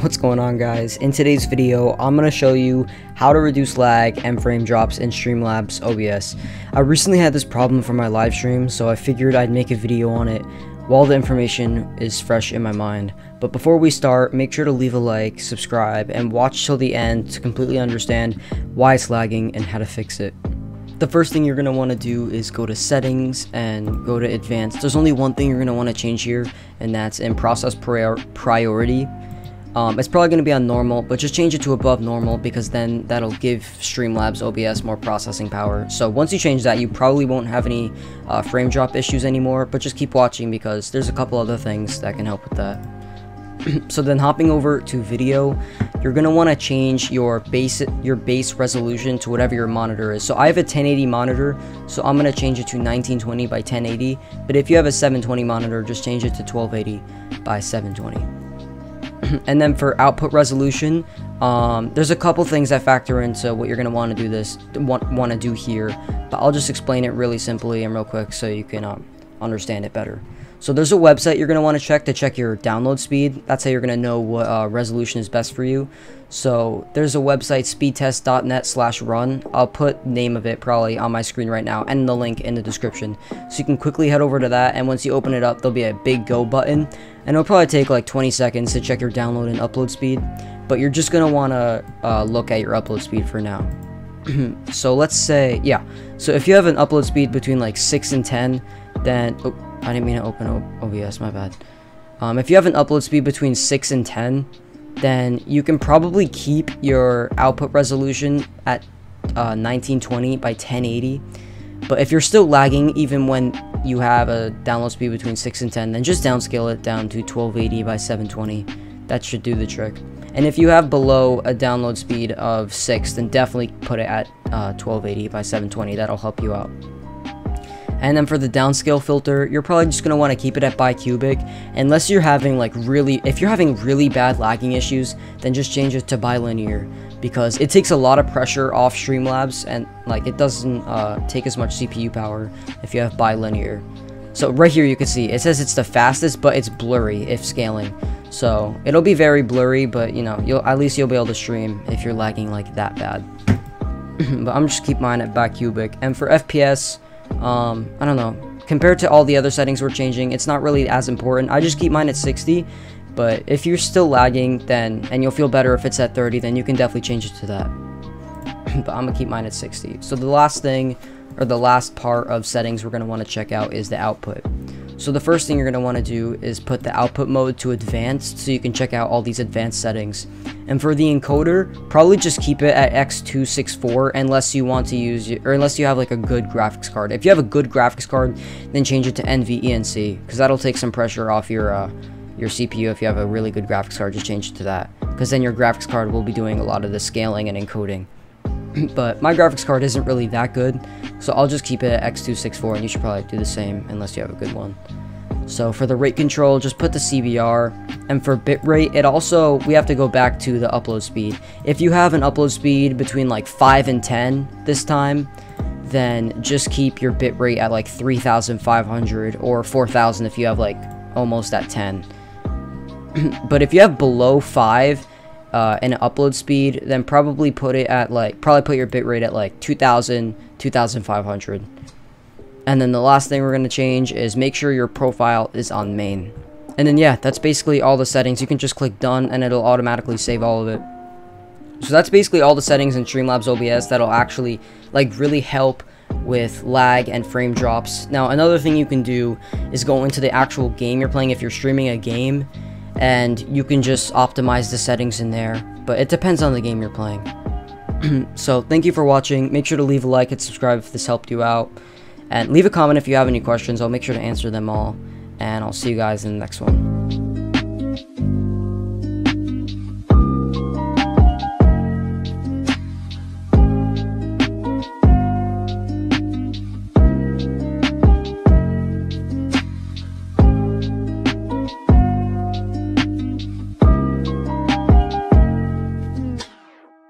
What's going on guys? In today's video, I'm going to show you how to reduce lag and frame drops in Streamlabs OBS. I recently had this problem for my live stream, so I figured I'd make a video on it while the information is fresh in my mind. But before we start, make sure to leave a like, subscribe, and watch till the end to completely understand why it's lagging and how to fix it. The first thing you're going to want to do is go to settings and go to advanced. There's only one thing you're going to want to change here, and that's in process prior priority. Um, it's probably going to be on normal, but just change it to above normal because then that'll give Streamlabs OBS more processing power. So once you change that, you probably won't have any uh, frame drop issues anymore, but just keep watching because there's a couple other things that can help with that. so then hopping over to video, you're going to want to change your base your base resolution to whatever your monitor is. So I have a 1080 monitor, so I'm going to change it to 1920 by 1080, but if you have a 720 monitor, just change it to 1280 by 720. and then for output resolution, um, there's a couple things that factor into what you're going to want to do this, want, want to do here, but I'll just explain it really simply and real quick so you can um, understand it better. So there's a website you're going to want to check to check your download speed. That's how you're going to know what uh, resolution is best for you. So there's a website speedtest.net slash run. I'll put name of it probably on my screen right now and the link in the description. So you can quickly head over to that and once you open it up there'll be a big go button and it'll probably take like 20 seconds to check your download and upload speed. But you're just going to want to uh, look at your upload speed for now. so let's say, yeah. So if you have an upload speed between like 6 and 10, then... Oh, I didn't mean to open OBS, my bad. Um, if you have an upload speed between 6 and 10, then you can probably keep your output resolution at uh, 1920 by 1080. But if you're still lagging, even when you have a download speed between 6 and 10, then just downscale it down to 1280 by 720. That should do the trick. And if you have below a download speed of 6, then definitely put it at uh, 1280 by 720. That'll help you out. And then for the downscale filter, you're probably just going to want to keep it at bicubic. Unless you're having like really, if you're having really bad lagging issues, then just change it to bilinear. Because it takes a lot of pressure off Streamlabs and like it doesn't uh, take as much CPU power if you have bilinear. So right here you can see, it says it's the fastest, but it's blurry if scaling. So it'll be very blurry, but you know, you'll at least you'll be able to stream if you're lagging like that bad. but I'm just keep mine at bicubic. And for FPS, um, I don't know. Compared to all the other settings we're changing, it's not really as important. I just keep mine at 60, but if you're still lagging, then, and you'll feel better if it's at 30, then you can definitely change it to that. but I'm gonna keep mine at 60. So the last thing, or the last part of settings we're gonna wanna check out is the output. So the first thing you're want to do is put the output mode to advanced so you can check out all these advanced settings. And for the encoder, probably just keep it at X264 unless you want to use, or unless you have like a good graphics card. If you have a good graphics card, then change it to NVENC because that'll take some pressure off your, uh, your CPU if you have a really good graphics card, just change it to that. Because then your graphics card will be doing a lot of the scaling and encoding. but my graphics card isn't really that good, so I'll just keep it at X264, and you should probably do the same unless you have a good one. So for the rate control, just put the CBR, and for bitrate, it also, we have to go back to the upload speed. If you have an upload speed between like 5 and 10 this time, then just keep your bitrate at like 3500 or 4000 if you have like almost at 10. but if you have below 5, uh, and upload speed, then probably put it at like, probably put your bitrate at like 2000, 2500. And then the last thing we're going to change is make sure your profile is on main. And then yeah, that's basically all the settings. You can just click done and it'll automatically save all of it. So that's basically all the settings in Streamlabs OBS that'll actually like really help with lag and frame drops. Now another thing you can do is go into the actual game you're playing if you're streaming a game and you can just optimize the settings in there, but it depends on the game you're playing. so thank you for watching, make sure to leave a like and subscribe if this helped you out, and leave a comment if you have any questions, I'll make sure to answer them all, and I'll see you guys in the next one.